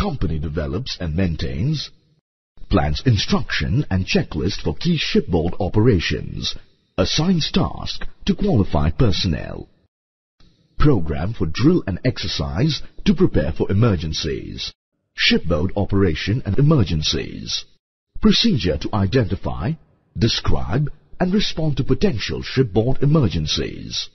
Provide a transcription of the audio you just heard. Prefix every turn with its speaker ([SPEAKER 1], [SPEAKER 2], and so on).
[SPEAKER 1] company develops and maintains, plans instruction and checklist for key shipboard operations, assigns task to qualified personnel, program for drill and exercise to prepare for emergencies, shipboard operation and emergencies, procedure to identify, describe and respond to potential shipboard emergencies.